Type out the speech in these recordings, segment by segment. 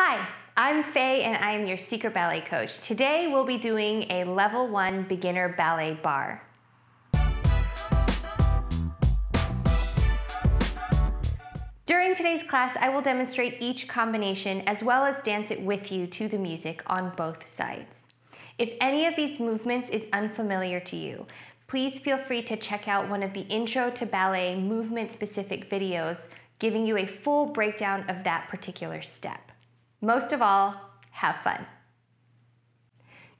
Hi, I'm Faye and I'm your Secret Ballet Coach. Today we'll be doing a level one beginner ballet barre. During today's class, I will demonstrate each combination as well as dance it with you to the music on both sides. If any of these movements is unfamiliar to you, please feel free to check out one of the Intro to Ballet movement specific videos giving you a full breakdown of that particular step. Most of all, have fun.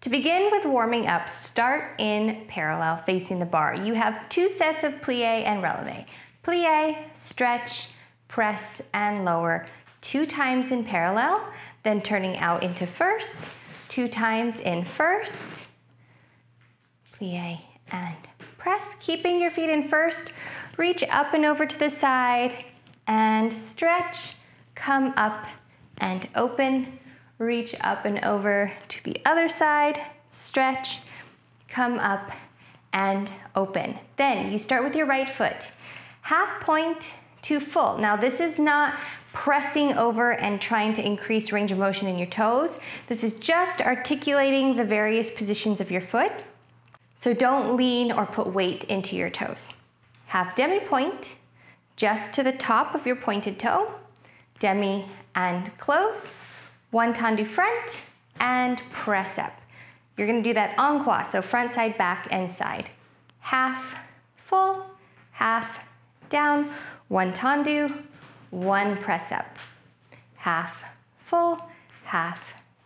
To begin with warming up, start in parallel facing the barre. You have two sets of plie and releve. Plie, stretch, press, and lower two times in parallel, then turning out into first, two times in first, plie and press, keeping your feet in first, reach up and over to the side, and stretch, come up and open. Reach up and over to the other side, stretch, come up and open. Then you start with your right foot. Half pointe to full. Now this is not pressing over and trying to increase range of motion in your toes. This is just articulating the various positions of your foot. So don't lean or put weight into your toes. Half demi pointe, just to the top of your pointed toe, demi and close, one tendu front, and press up. You're gonna do that en croix, so front, side, back, and side. Half full, half down, one tendu, one press up. Half full, half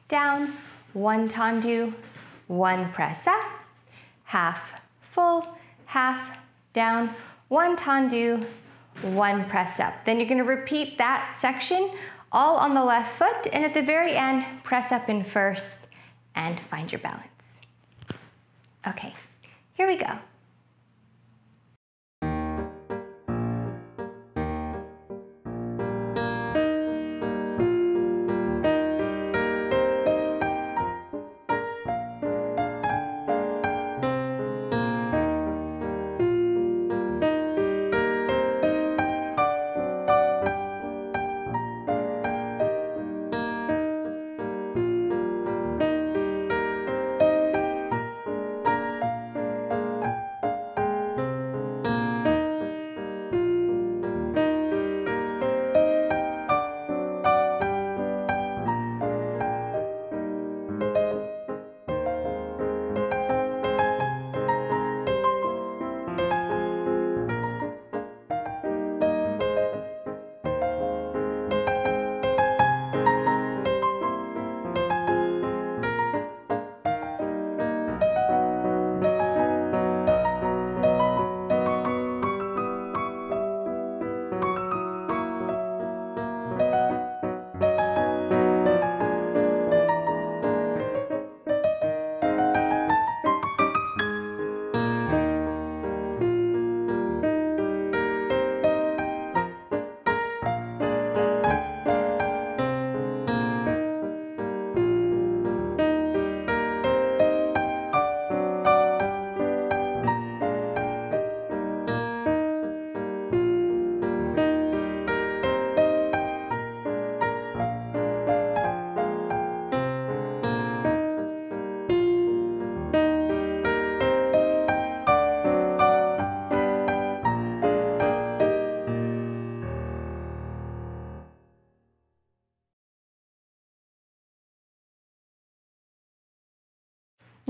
down, one tendu, one press up. Half full, half down, one tendu, one press up. Then you're gonna repeat that section all on the left foot, and at the very end, press up in first and find your balance. Okay, here we go.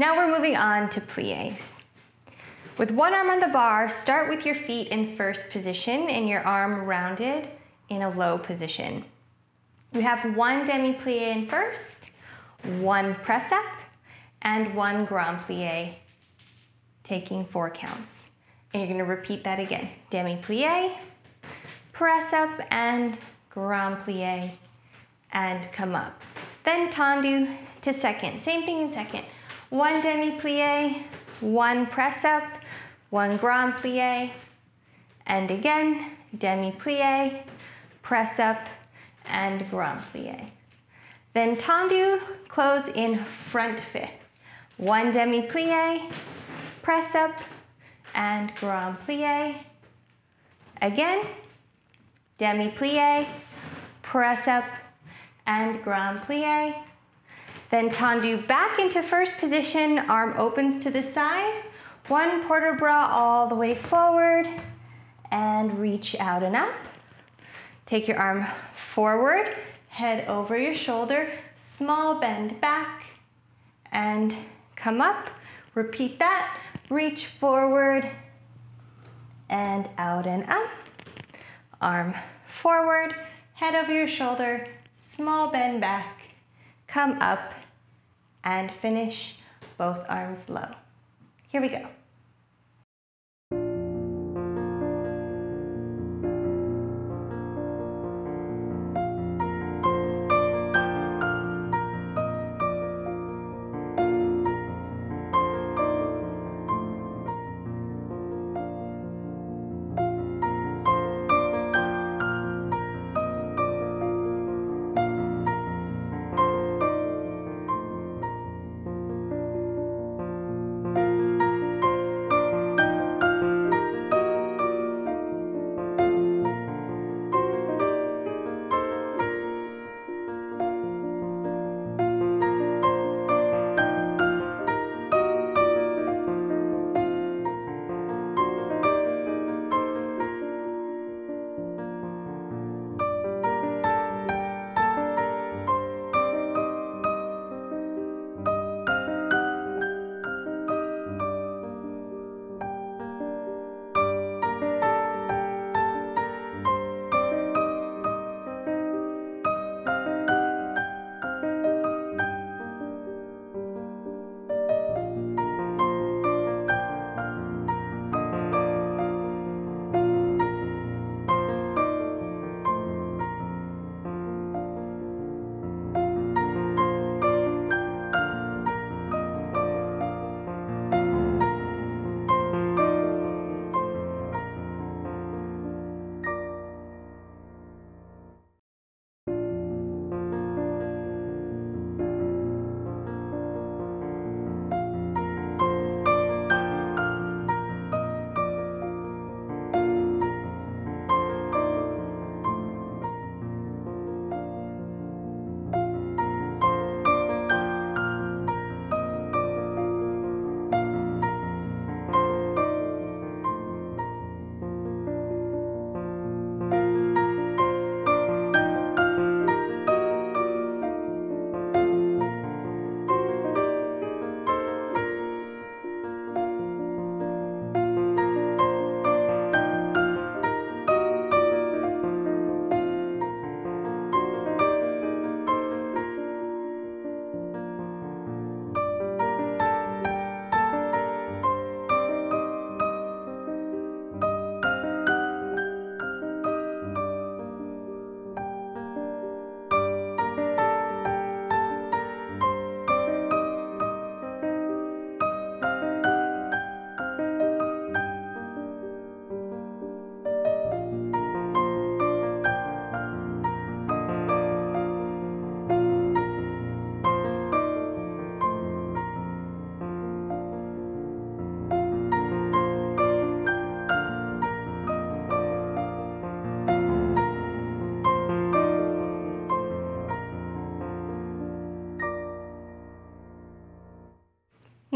Now we're moving on to plies. With one arm on the barre, start with your feet in first position and your arm rounded in a low position. You have one demi-plie in first, one press up, and one grand plie, taking four counts. And you're gonna repeat that again. Demi-plie, press up, and grand plie, and come up. Then tendu to second, same thing in second one demi-plie, one press up, one grand plie, and again, demi-plie, press up, and grand plie. Then tendu, close in front fifth. One demi-plie, press up, and grand plie. Again, demi-plie, press up, and grand plie. Then tendu back into first position, arm opens to the side. One port bra all the way forward and reach out and up. Take your arm forward, head over your shoulder, small bend back and come up. Repeat that, reach forward and out and up. Arm forward, head over your shoulder, small bend back, come up and finish both arms low. Here we go.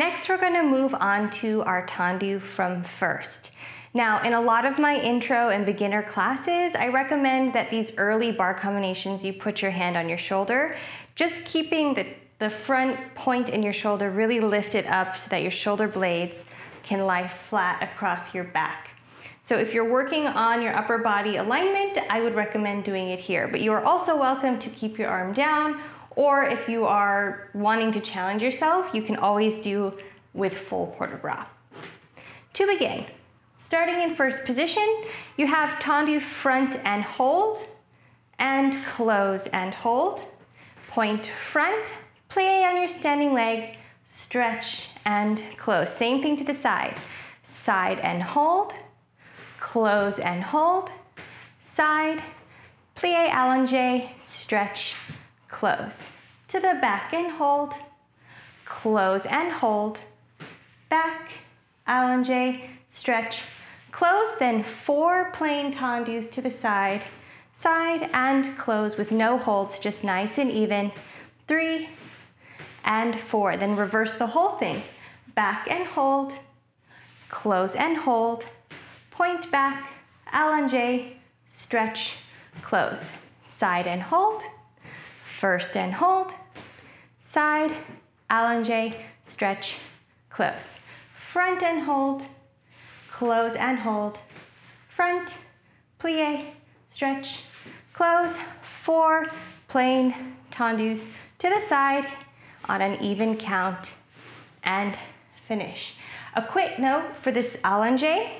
Next, we're gonna move on to our tendu from first. Now, in a lot of my intro and beginner classes, I recommend that these early barre combinations, you put your hand on your shoulder, just keeping the, the front point in your shoulder really lifted up so that your shoulder blades can lie flat across your back. So if you're working on your upper body alignment, I would recommend doing it here. But you are also welcome to keep your arm down or if you are wanting to challenge yourself, you can always do with full port de bras. To begin, starting in first position, you have tendu front and hold, and close and hold. Point front, plie on your standing leg, stretch and close. Same thing to the side. Side and hold, close and hold, side, plie allonge, stretch, close. To the back and hold, close and hold, back, allonge, stretch, close, then four plain tendus to the side, side and close with no holds, just nice and even. Three and four. Then reverse the whole thing. Back and hold, close and hold, point back, allonge, stretch, close. Side and hold, first and hold, side, allonge, stretch, close. Front and hold, close and hold, front, plie, stretch, close, four plain tendus to the side on an even count and finish. A quick note for this allonge,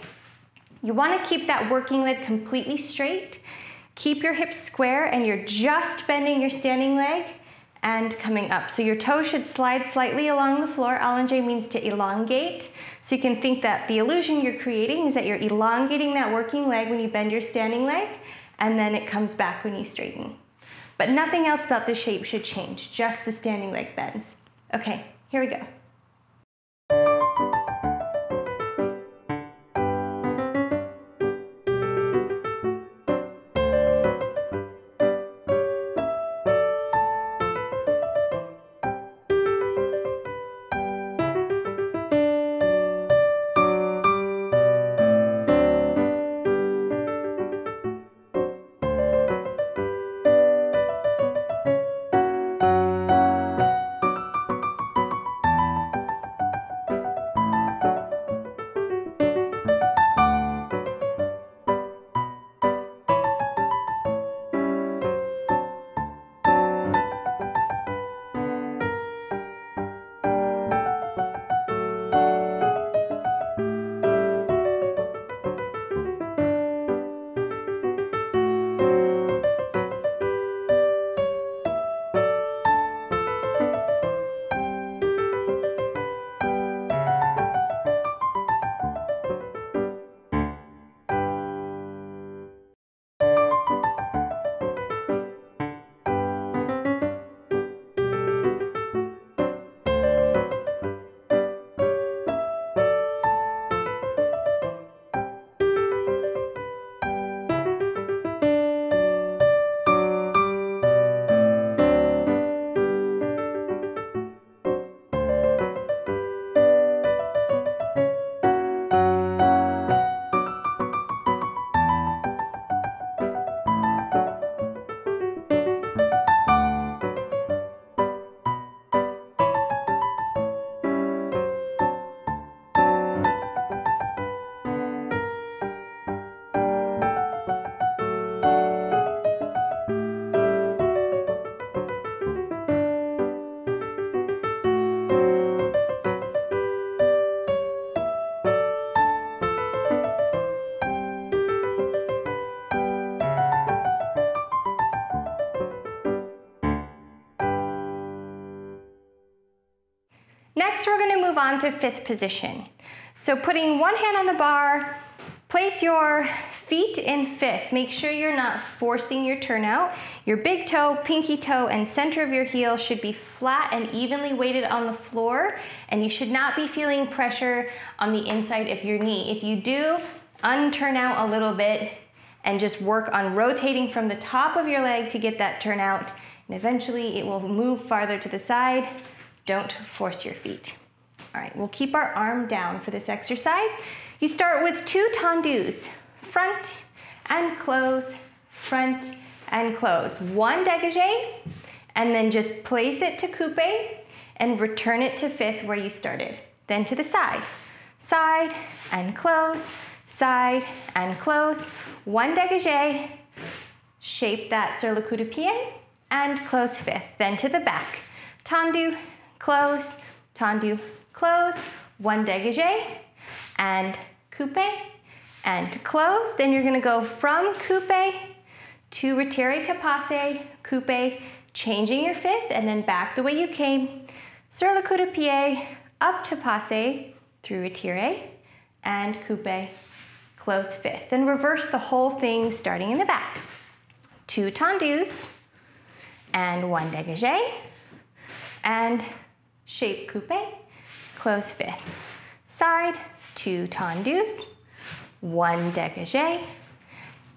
you wanna keep that working leg completely straight. Keep your hips square and you're just bending your standing leg and coming up. So your toe should slide slightly along the floor. Allonge means to elongate. So you can think that the illusion you're creating is that you're elongating that working leg when you bend your standing leg and then it comes back when you straighten. But nothing else about the shape should change, just the standing leg bends. Okay, here we go. On to fifth position. So putting one hand on the barre, place your feet in fifth. Make sure you're not forcing your turnout. Your big toe, pinky toe, and center of your heel should be flat and evenly weighted on the floor, and you should not be feeling pressure on the inside of your knee. If you do, unturn out a little bit and just work on rotating from the top of your leg to get that turnout, and eventually it will move farther to the side. Don't force your feet. All right, we'll keep our arm down for this exercise. You start with two tendus, front and close, front and close. One dégagé, and then just place it to coupe and return it to fifth where you started. Then to the side, side and close, side and close. One dégagé, shape that sur le coup de pied, and close fifth. Then to the back, tendu, close, tendu, close, one dégagé, and coupe, and to close. Then you're gonna go from coupe to retiré to passe, coupe, changing your fifth, and then back the way you came. Sur le coup de pied, up to passe, through retiré, and coupe, close fifth. Then reverse the whole thing starting in the back. Two tendus, and one dégagé, and shape coupe, close fifth. Side, two tendus, one dégagé,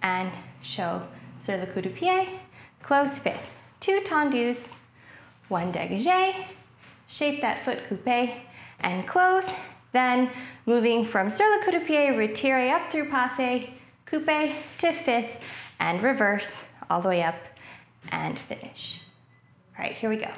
and show sur le coup de pied, close fifth. Two tendus, one dégagé, shape that foot coupe and close. Then moving from sur le coup de pied, retire up through passe, coupe to fifth and reverse all the way up and finish. All right, here we go.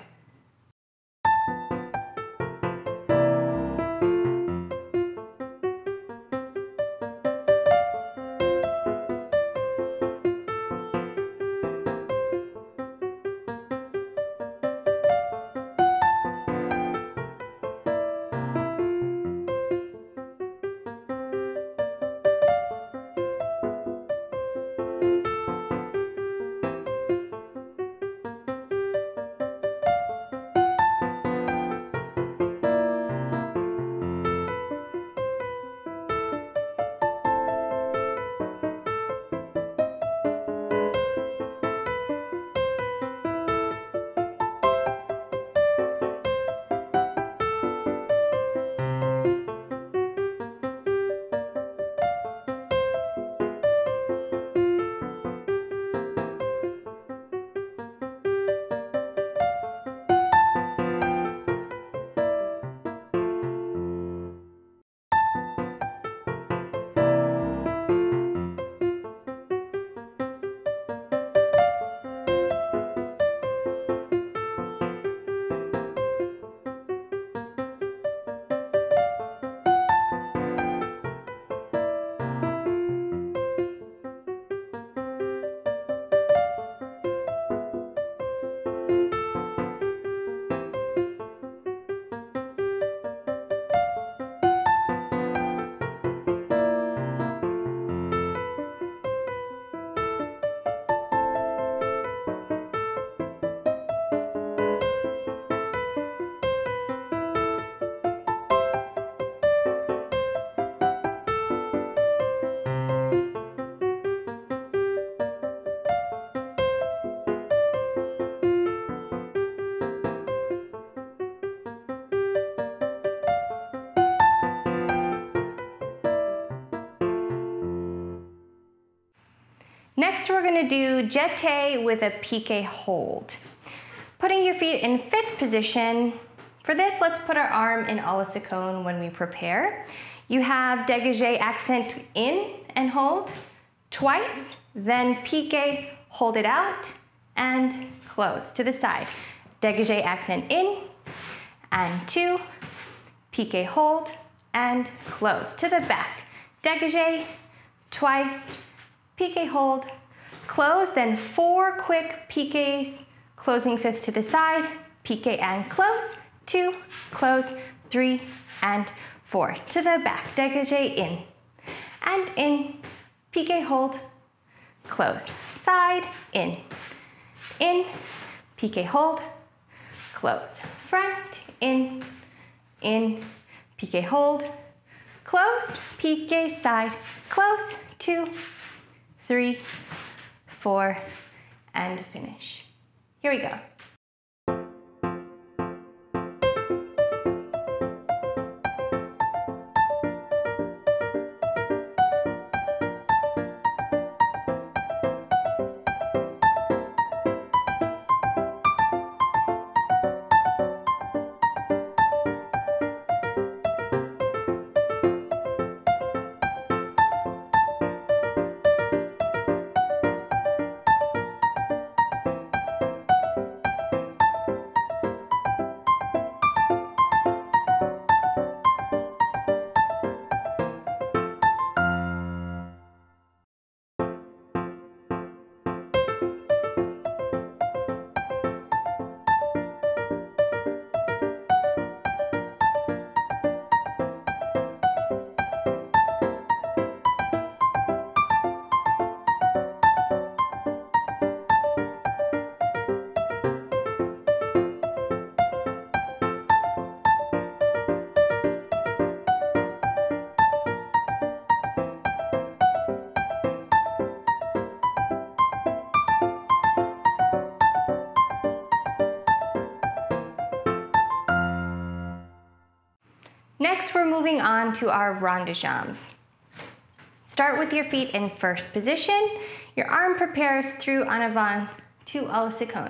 Next, we're gonna do jeté with a pique hold. Putting your feet in fifth position. For this, let's put our arm in a when we prepare. You have dégagé accent in and hold twice, then pique, hold it out, and close to the side. Dégagé accent in, and two, pique hold, and close to the back. Dégagé, twice, pique hold, close, then four quick piques, closing fifth to the side, pique and close, two, close, three, and four. To the back, dégagé in, and in, pique hold, close, side, in, in, pique hold, close, front, in, in, pique hold, close, pique side, close, two, three, four, and finish. Here we go. Next, we're moving on to our rond de. Start with your feet in first position. Your arm prepares through en avant to a la.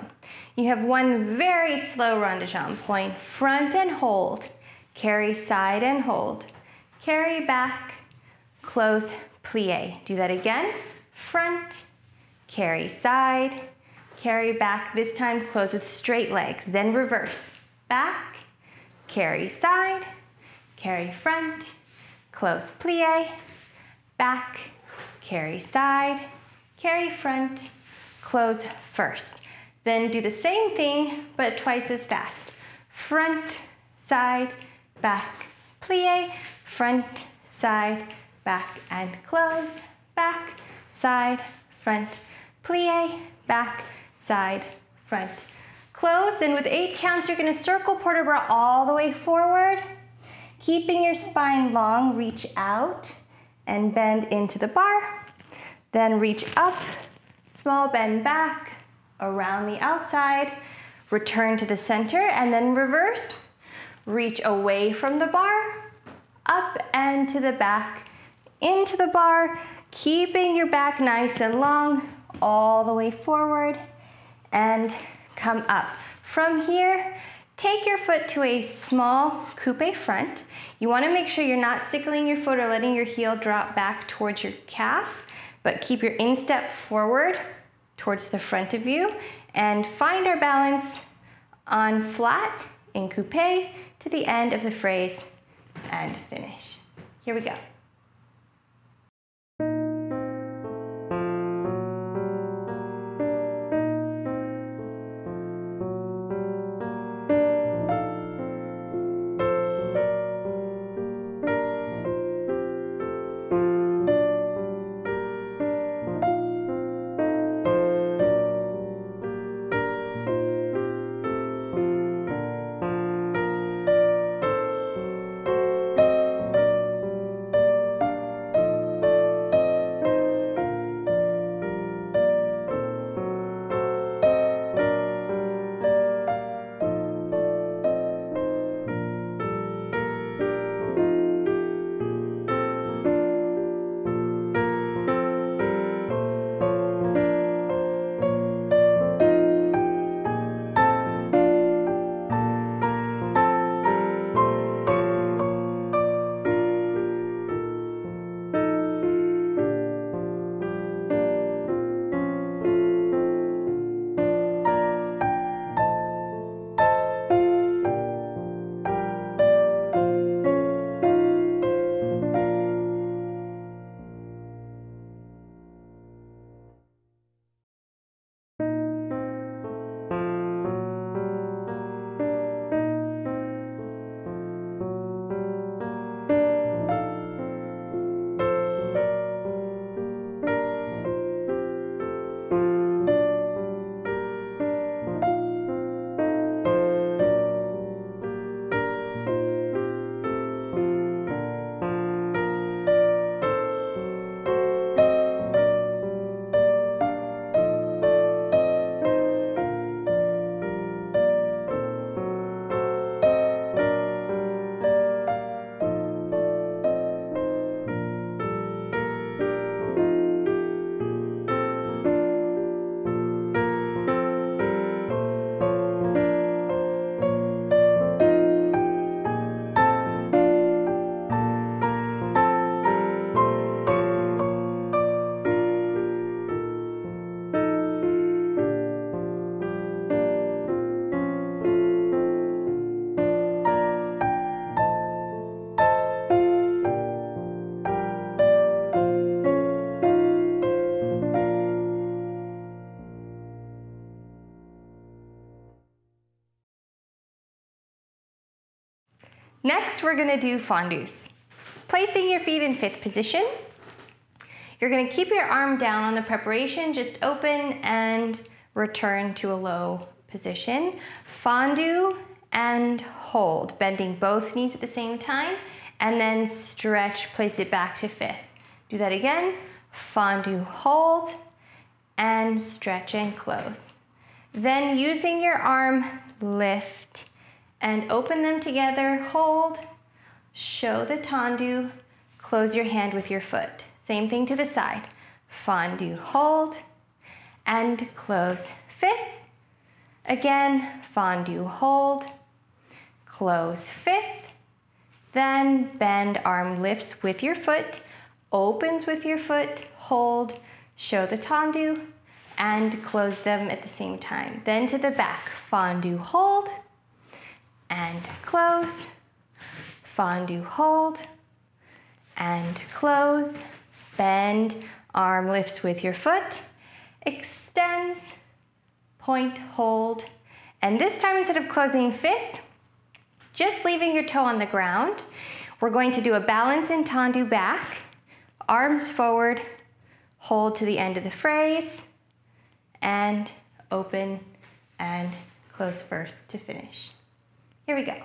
You have one very slow rond de. Point front and hold. Carry side and hold. Carry back, close, plie. Do that again. Front, carry side, carry back. This time close with straight legs. Then reverse. Back, carry side, carry front, close plie, back, carry side, carry front, close first. Then do the same thing, but twice as fast. Front, side, back, plie, front, side, back, and close, back, side, front, plie, back, side, front, close. Then with eight counts, you're gonna circle port de bras all the way forward. Keeping your spine long, reach out and bend into the barre. Then reach up, small bend back, around the outside, return to the center, and then reverse. Reach away from the barre, up and to the back, into the barre, keeping your back nice and long, all the way forward, and come up. From here, take your foot to a small coupe front. You wanna make sure you're not sickling your foot or letting your heel drop back towards your calf, but keep your instep forward towards the front of you and find our balance on flat in coupe to the end of the phrase and finish. Here we go. We're gonna do fondus. Placing your feet in fifth position. You're gonna keep your arm down on the preparation, just open and return to a low position. Fondu and hold, bending both knees at the same time, and then stretch, place it back to fifth. Do that again, fondu, hold, and stretch and close. Then using your arm, lift, and open them together, hold, show the tendu, close your hand with your foot. Same thing to the side. Fondu hold, and close. Fifth. Again, fondu hold, close. Fifth. Then bend, arm lifts with your foot, opens with your foot, hold, show the tendu, and close them at the same time. Then to the back, fondu hold, and close, fondu, hold, and close, bend, arm lifts with your foot, extends, point, hold, and this time instead of closing fifth, just leaving your toe on the ground, we're going to do a balance in tendu back, arms forward, hold to the end of the phrase, and open and close first to finish. Here we go.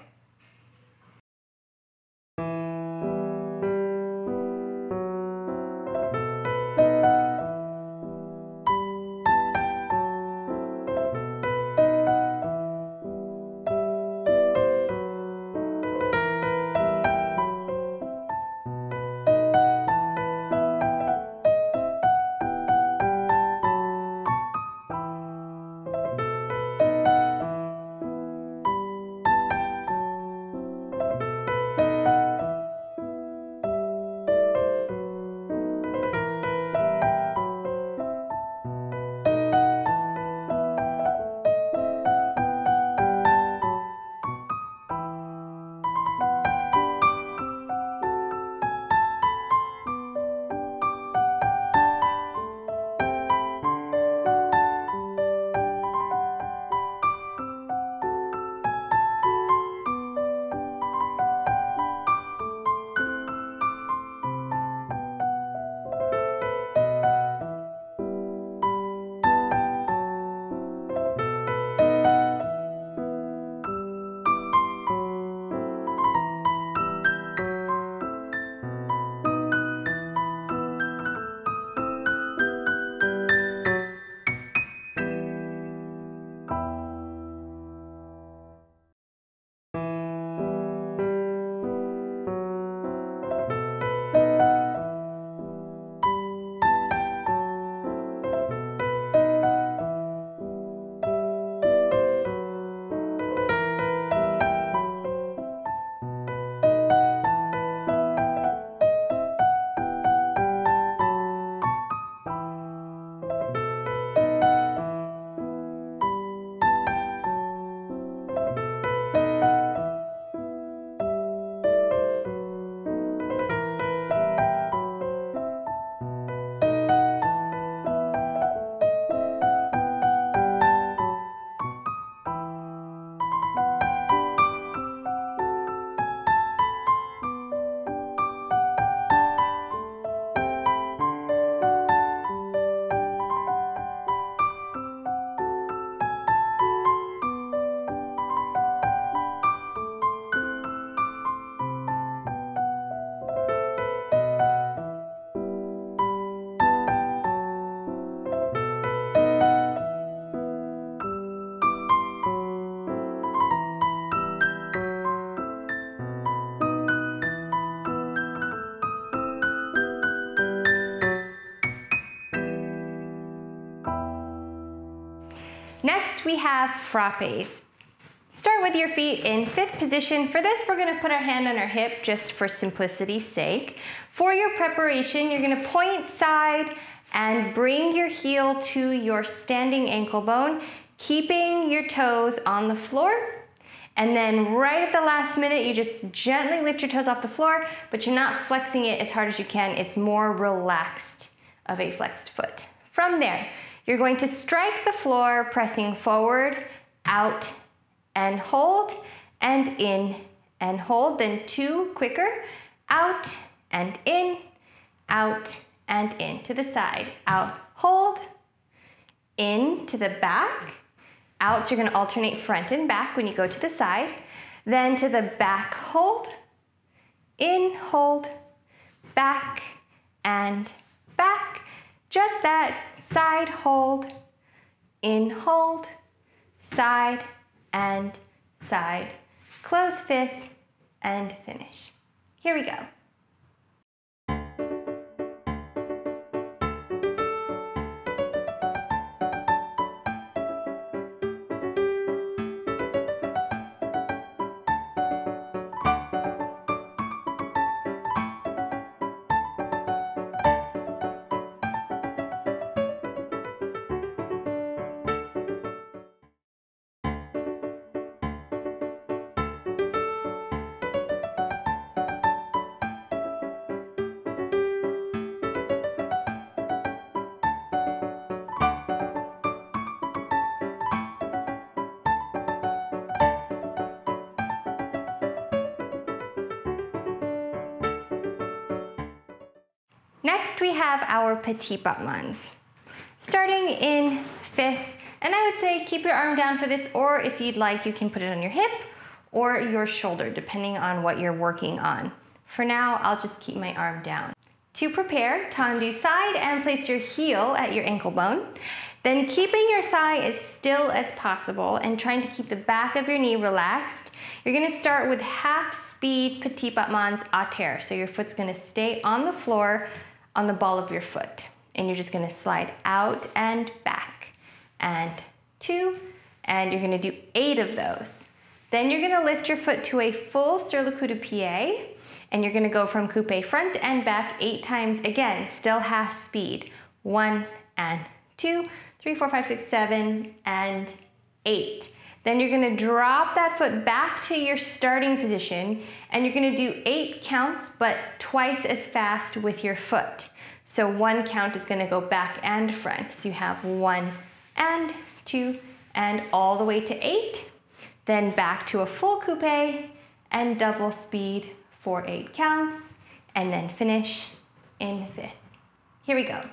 Have frappes. Start with your feet in fifth position. For this, we're gonna put our hand on our hip just for simplicity's sake. For your preparation, you're gonna point side and bring your heel to your standing ankle bone, keeping your toes on the floor. And then right at the last minute, you just gently lift your toes off the floor, but you're not flexing it as hard as you can. It's more relaxed of a flexed foot. From there, you're going to strike the floor, pressing forward, out, and hold, and in, and hold. Then two quicker, out, and in, out, and in. To the side, out, hold, in, to the back, out. So you're gonna alternate front and back when you go to the side. Then to the back, hold, in, hold, back, and back. Just that side hold, in hold, side and side, close fifth, and finish. Here we go. Next, we have our petit battements. Starting in fifth, and I would say keep your arm down for this, or if you'd like, you can put it on your hip or your shoulder, depending on what you're working on. For now, I'll just keep my arm down. To prepare, tendu side and place your heel at your ankle bone. Then keeping your thigh as still as possible and trying to keep the back of your knee relaxed, you're gonna start with half speed petit battements à terre. So your foot's gonna stay on the floor on the ball of your foot. And you're just gonna slide out and back and two, and you're gonna do eight of those. Then you're gonna lift your foot to a full sur le coup de pied and you're gonna go from coupe front and back eight times again, still half speed. One and two, three, four, five, six, seven, and eight. Then you're gonna drop that foot back to your starting position and you're gonna do eight counts, but twice as fast with your foot. So one count is gonna go back and front. So you have one and two and all the way to eight. Then back to a full coupe and double speed for eight counts, and then finish in fifth. Here we go.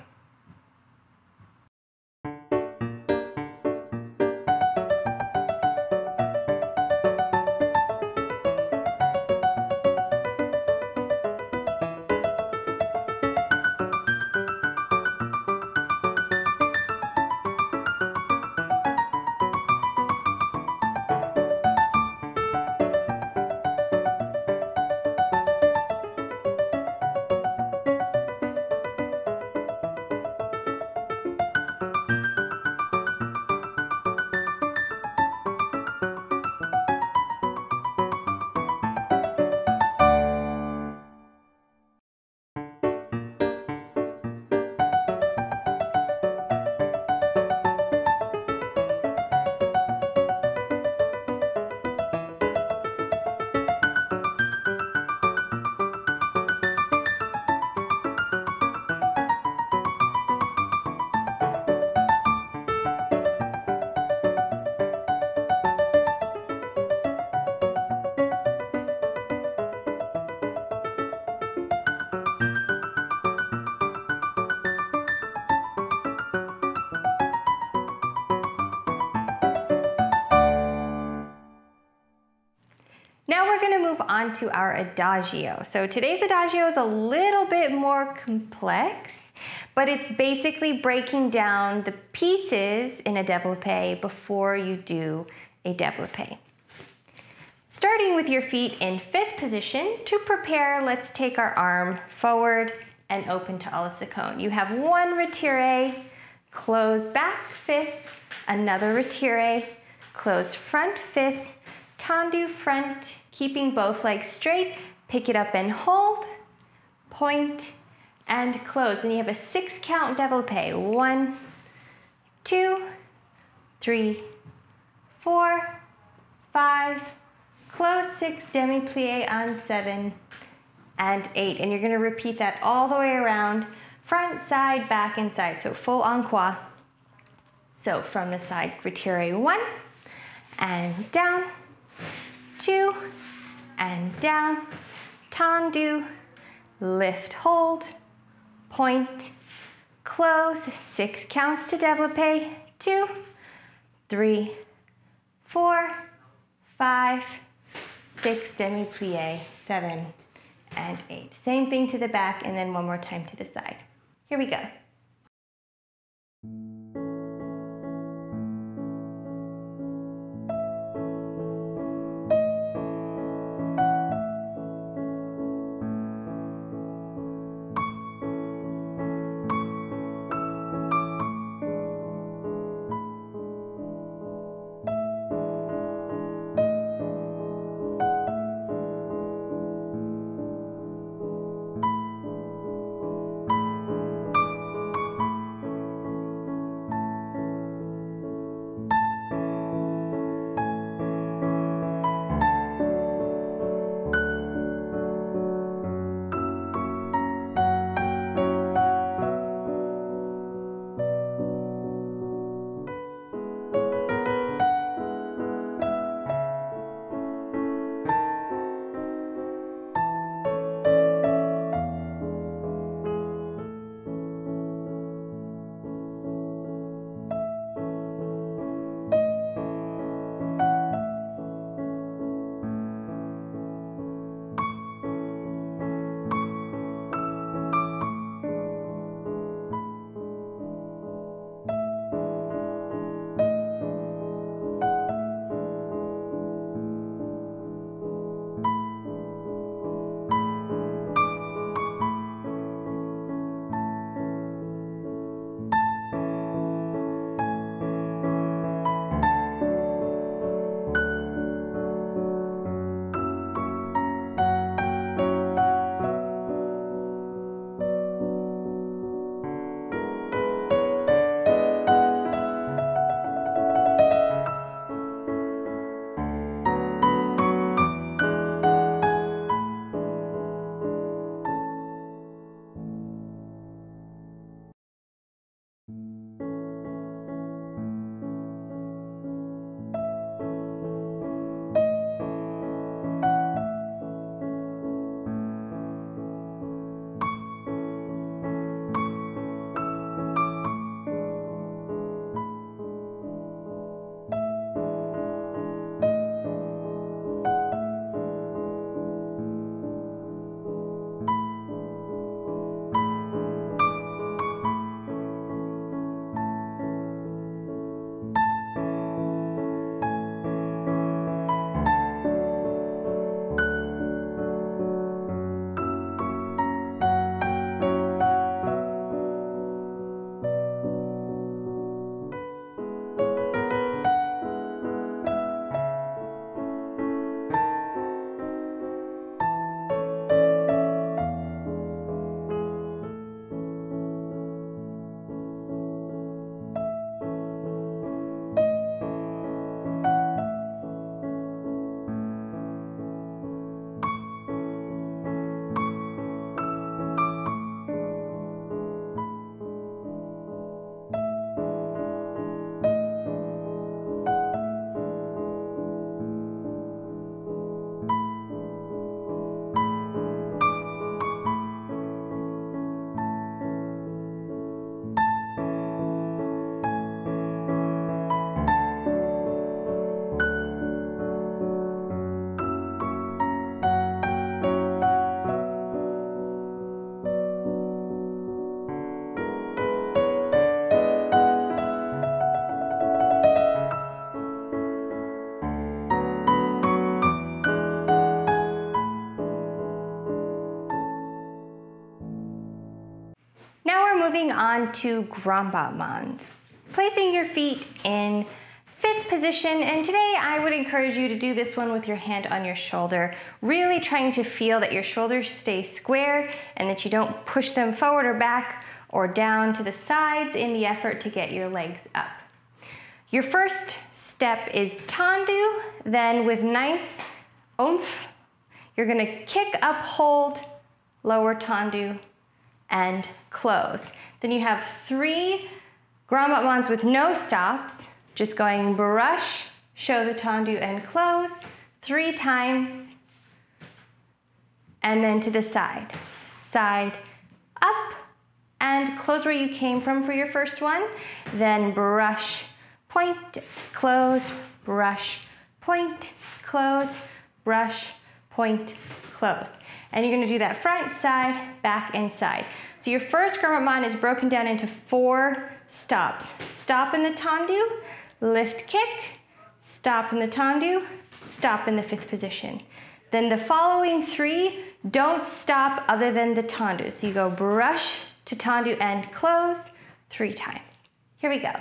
Now we're gonna move on to our adagio. So today's adagio is a little bit more complex, but it's basically breaking down the pieces in a développé before you do a développé. Starting with your feet in fifth position, to prepare, let's take our arm forward and open to a. You have one retire, close back fifth, another retire, close front fifth, tendu front, keeping both legs straight, pick it up and hold, point, and close. And you have a six count développé. One, two, three, four, five, close six, demi-plie on seven, and eight. And you're gonna repeat that all the way around, front, side, back, and side. So full en croix. So from the side, retire one, and down, two, and down, tendu, lift, hold, point, close, six counts to développé, two, three, four, five, six, demi-plie, seven, and eight. Same thing to the back, and then one more time to the side. Here we go. On to grand battements. Placing your feet in fifth position, and today I would encourage you to do this one with your hand on your shoulder, really trying to feel that your shoulders stay square and that you don't push them forward or back or down to the sides in the effort to get your legs up. Your first step is tendu, then with nice oomph, you're gonna kick up, hold, lower tendu, and close. Then you have three grand battements with no stops, just going brush, show the tendu, and close three times, and then to the side. Side, up, and close where you came from for your first one. Then brush, point, close, brush, point, close, brush, point, close. And you're gonna do that front, side, back, and side. So your first grand battement is broken down into four stops. Stop in the tendu, lift kick, stop in the tendu, stop in the fifth position. Then the following three, don't stop other than the tendu. So you go brush to tendu and close three times. Here we go.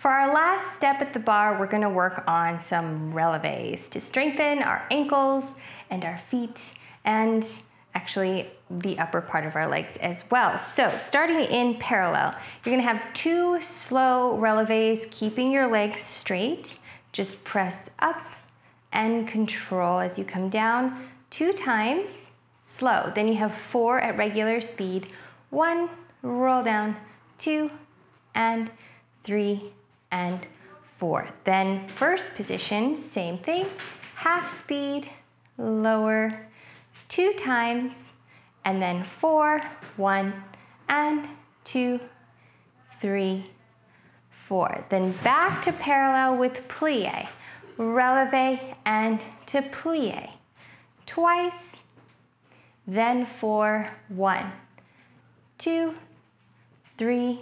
For our last step at the barre, we're gonna work on some releves to strengthen our ankles and our feet and actually the upper part of our legs as well. So starting in parallel, you're gonna have two slow releves, keeping your legs straight. Just press up and control as you come down two times, slow. Then you have four at regular speed. One, roll down, two, and three, and four. Then first position, same thing, half speed, lower, two times, and then four, one, and two, three, four. Then back to parallel with plie, releve and to plie. Twice, then four, one, two, three,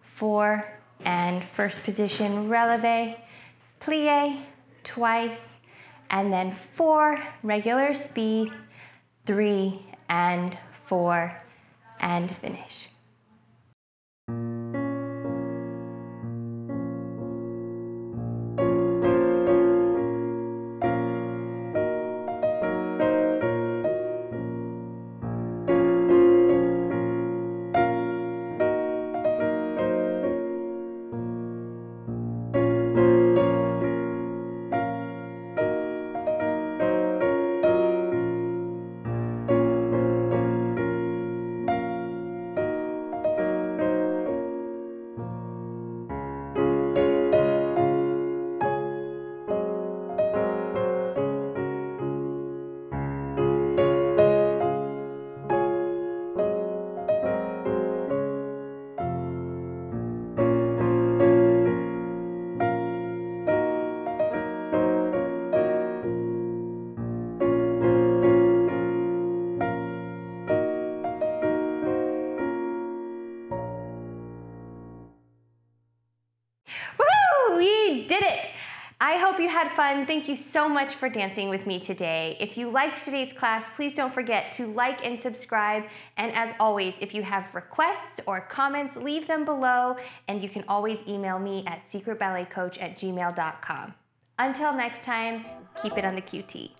four, and first position releve, plie twice, and then four, regular speed, three and four, and finish. Fun. Thank you so much for dancing with me today. If you liked today's class, please don't forget to like and subscribe. And as always, if you have requests or comments, leave them below. And you can always email me at secretballetcoach at gmail.com. Until next time, keep it on the QT.